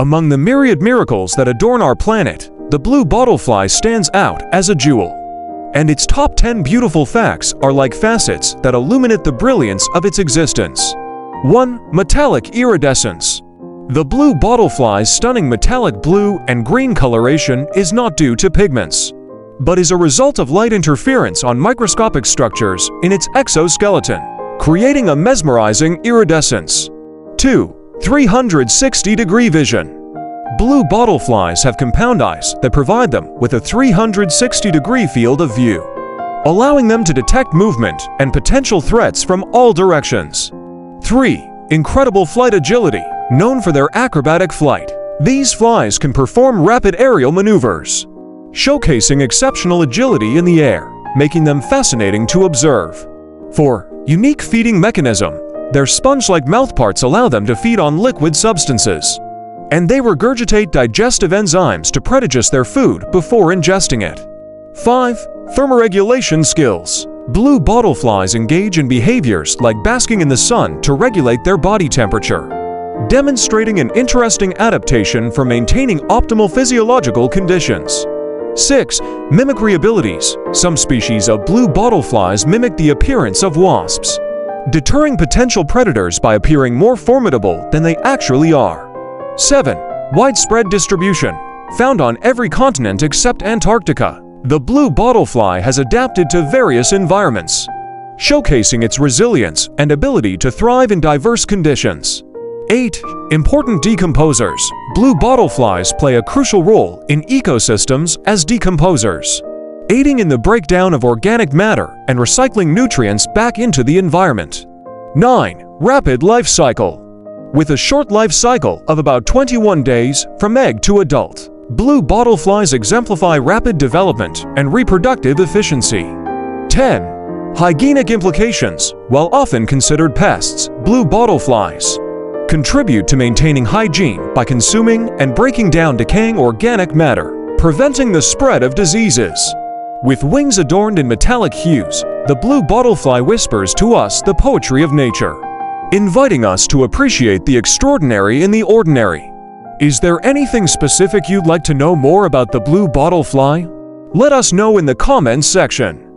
Among the myriad miracles that adorn our planet, the blue bottlefly stands out as a jewel. And its top 10 beautiful facts are like facets that illuminate the brilliance of its existence. 1. Metallic iridescence. The blue bottlefly's stunning metallic blue and green coloration is not due to pigments, but is a result of light interference on microscopic structures in its exoskeleton, creating a mesmerizing iridescence. 2. 360-degree vision. Blue bottleflies have compound eyes that provide them with a 360-degree field of view, allowing them to detect movement and potential threats from all directions. 3. Incredible flight agility. Known for their acrobatic flight, these flies can perform rapid aerial maneuvers, showcasing exceptional agility in the air, making them fascinating to observe. 4. Unique feeding mechanism. Their sponge-like mouthparts allow them to feed on liquid substances, and they regurgitate digestive enzymes to predigest their food before ingesting it. 5. Thermoregulation skills. Blue bottleflies engage in behaviors like basking in the sun to regulate their body temperature, demonstrating an interesting adaptation for maintaining optimal physiological conditions. 6. Mimicry abilities. Some species of blue bottleflies mimic the appearance of wasps, deterring potential predators by appearing more formidable than they actually are. 7. Widespread distribution. Found on every continent except Antarctica, the blue bottlefly has adapted to various environments, showcasing its resilience and ability to thrive in diverse conditions. 8. Important decomposers. Blue bottleflies play a crucial role in ecosystems as decomposers, aiding in the breakdown of organic matter and recycling nutrients back into the environment. 9. Rapid life cycle. With a short life cycle of about 21 days from egg to adult, blue bottleflies exemplify rapid development and reproductive efficiency. 10. Hygienic implications. While often considered pests, blue bottleflies contribute to maintaining hygiene by consuming and breaking down decaying organic matter, preventing the spread of diseases. With wings adorned in metallic hues, the blue bottlefly whispers to us the poetry of nature inviting us to appreciate the extraordinary in the ordinary. Is there anything specific you'd like to know more about the blue bottlefly? Let us know in the comments section.